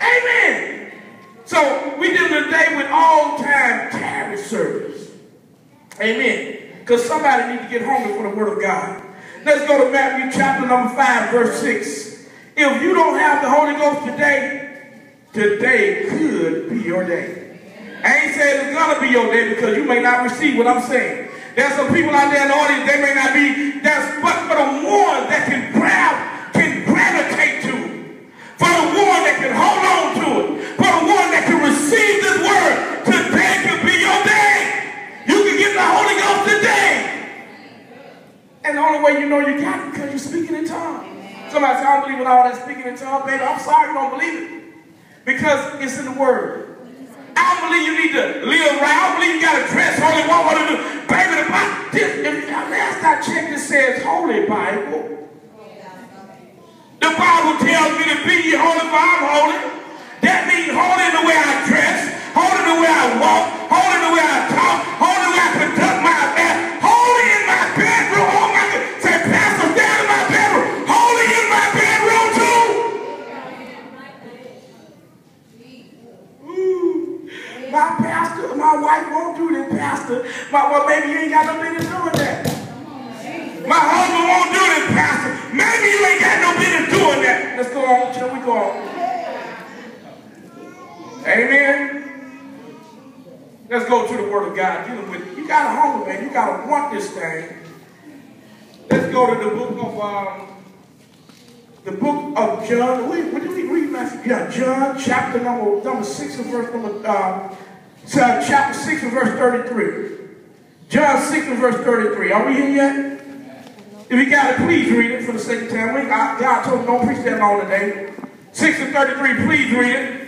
Amen. So we dealing today with all-time tarry service. Amen. Because somebody need to get hungry for the word of God. Let's go to Matthew chapter number 5, verse 6. If you don't have the Holy Ghost today, today could be your day. I ain't saying it's gonna be your day because you may not receive what I'm saying. There's some people out there in the audience, they may not be, that's but for the one that can grab, can gravitate to it. For the one that can hold on to it. For the one that can receive this word. Today could be your day. You can get the Holy Ghost today. And the only way you know you got it because you're speaking in tongues. Somebody say, I don't believe in all that speaking in tongues, baby. I'm sorry you don't believe it. Because it's in the word. I don't believe you need to live right. I don't believe you got to dress holy. What want to do? Baby, the Bible, this, if, last I checked, it says Holy Bible. Bible tells me to be holy for I'm holy. That means holy in the way I dress, holy in the way I walk, holy in the way I talk, holy to the Word of God. Dealing with you got to hunger, man. You got to want this thing. Let's go to the book of um, the book of John. Wait, what did we read, Matthew? Yeah, John, chapter number number six and verse number uh, chapter six and verse thirty-three. John six and verse thirty-three. Are we here yet? If you got it, please read it for the sake of time. We, I, God told me don't preach that long today. 6 and 33, please read it.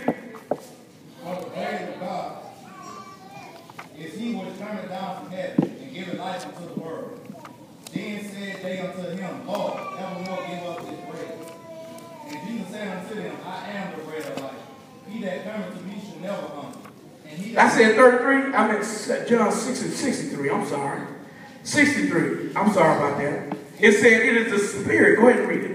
Is he which cometh down from heaven and giveth life unto the world. Then said they unto him, Lord, evermore give us this bread. And Jesus said unto them, I am the bread of life. He that cometh to me shall never hunger. I said 33. I meant John 6 and 63. I'm sorry. 63. I'm sorry about that. It said it is the spirit. Go ahead and read it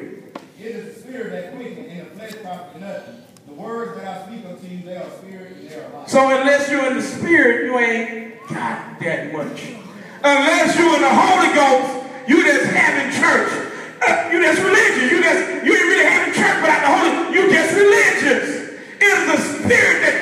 is the spirit that quickens, and the flesh profit nothing. The words that I speak unto you, they are spirit and they are life. So unless you're in the spirit, you ain't got that much. Unless you're in the Holy Ghost, you just having church. Uh, you just religious. You just you ain't really having church without the Holy. You just religious. It is the spirit that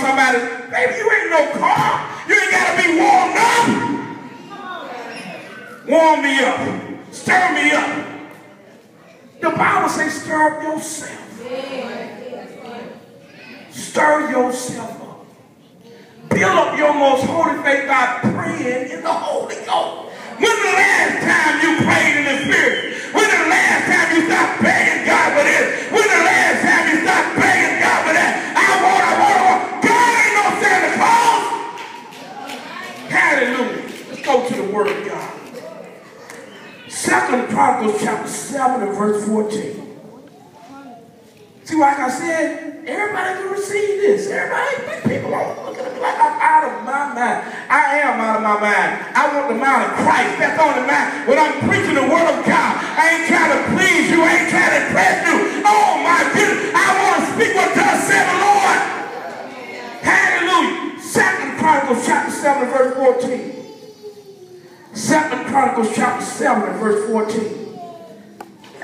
somebody, baby, you ain't no car. You ain't got to be warmed up. Warm me up. Stir me up. The Bible says stir up yourself. Stir yourself up. Build up your most holy faith by praying in the Holy Ghost. When the last time you prayed in the Spirit? When the last time you stopped begging God for this? When the last time you stopped begging God for that? I want, I want, I want. God ain't no Santa Claus. Hallelujah. Let's go to the Word of God. Second Chronicles chapter 7 and verse 14. See, like I said, everybody can receive this. Everybody, people are looking at me like I'm out of my mind. I am out of my mind. I want the mind of Christ. That's on the mind. When I'm preaching the word of God, I ain't trying to please you. I ain't trying to impress you. Oh my goodness. I want to speak what thus said the Lord. Hallelujah. Second Chronicles chapter 7 and verse 14. Second Chronicles chapter 7 and verse 14.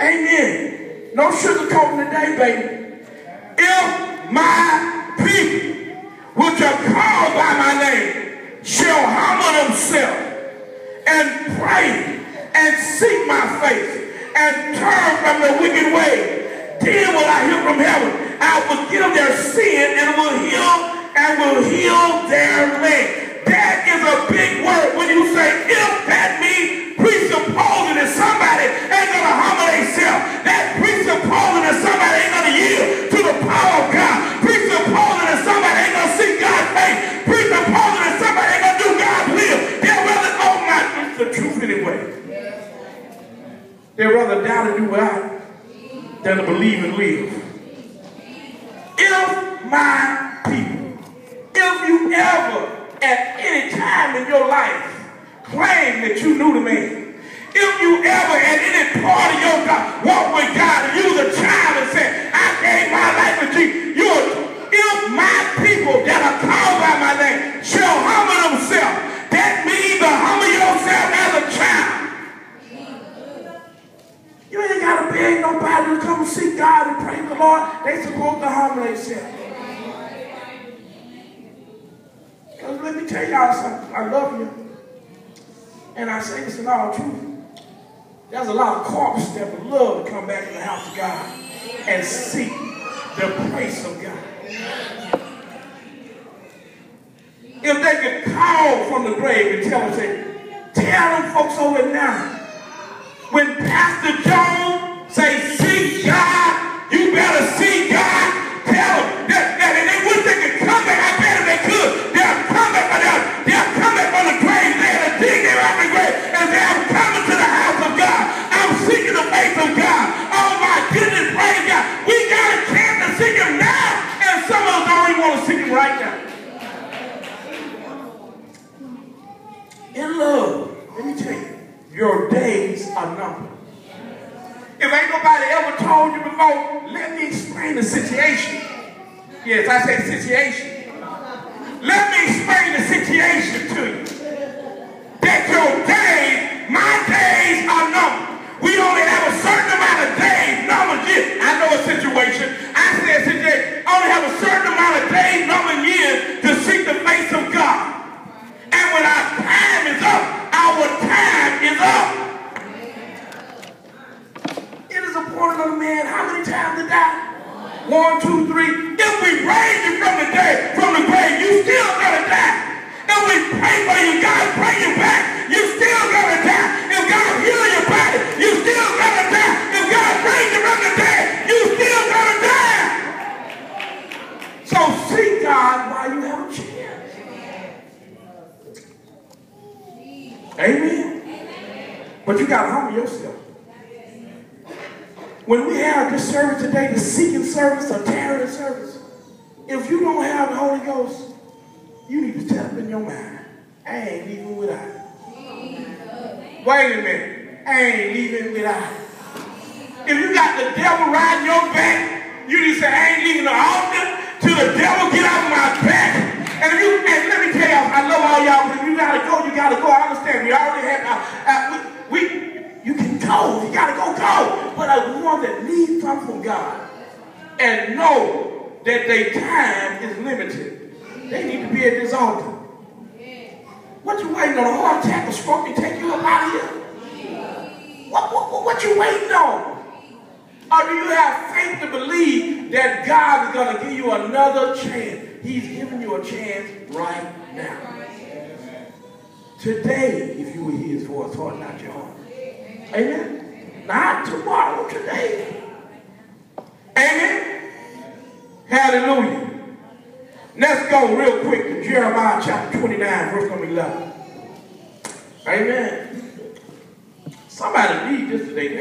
Amen. No sugarcoating today, baby. If my people, which are called by my name, shall humble themselves and pray and seek my face and turn from the wicked way, then will I hear from heaven. I'll forgive forgive their sin and will heal and will heal their land. That is a big word when you say if that means presupposing that somebody than to believe and live. If my people, if you ever at any time in your life claim that you knew the man, if you ever at any part of your God walk with God and you was a child and said, I gave let me tell y'all something. I love you. And I say this in all truth. There's a lot of corpses that would love to come back to the house of God and seek the grace of God. If they could call from the grave and tell them, say, tell them folks over now, when Pastor Jones say, your days are numbered. If ain't nobody ever told you before, let me explain the situation. Yes, I said situation. Let me explain the situation to you. That your days, my days are numbered. We only many to? One, two, three. If we raise you from the dead, from the grave, you still gonna die. If we pray for you, God bring you back, you still gonna die. If God heal your body, you still gonna die. If God bring you from the dead, you still gonna die. So seek God while you have a chance. Amen. But you got to humble yourself. When we have this service today, the seeking service the tarrying service, if you don't have the Holy Ghost, you need to up in your mind, I ain't leaving without it. Wait a minute. I ain't leaving without it. If you got the devil riding your back, you need to say, I ain't leaving the altar till the devil get off my back. And if you, and let me tell y'all, I love all y'all, but if you gotta go, you gotta go. I understand. We already have, uh, uh, we, we, you can go. You gotta go, go. But I want that need something from God and know that their time is limited. They need to be at this altar. What you waiting on? A heart attack, a stroke to take you up out of here? What, what, what, you waiting on? Or do you have faith to believe that God is going to give you another chance? He's giving you a chance right now. Today, if you will hear his voice, heart, not your heart. Amen? Not tomorrow, today. Amen? Hallelujah. Let's go real quick to Jeremiah chapter 29, verse number 11. Amen. Somebody read this today.